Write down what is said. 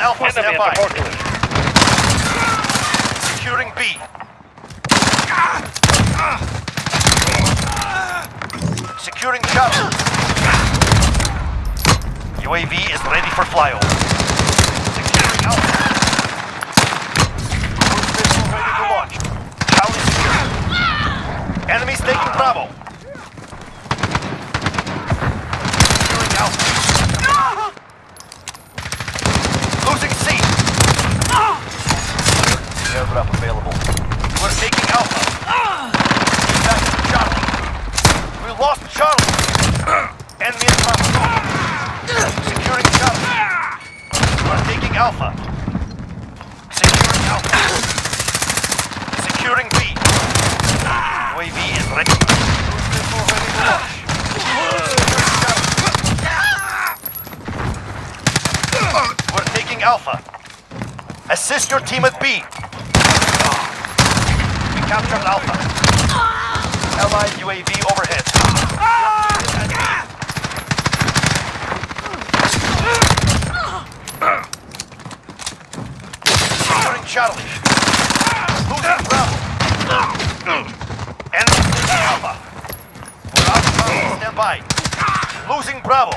Alpha, Enemy stand at by. the forklift. Securing B. Securing Charlie. UAV is ready for flyover. Securing Alpha. Cruise missile ready to launch. Charlie secure. Enemies taking Bravo. Securing Alpha. Losing C. Airdrop available. We're taking Alpha. Back to Charlie. We lost Charlie. Enemy Bravo. Securing Charlie. We're taking Alpha. Securing Alpha. Securing B. UAV is ready. Alpha. Assist your team at B. Captured Alpha. Allied UAV overhead. Securing Charlie. Losing Bravo. Enemy taking Alpha. We're. Stand by. Losing Bravo.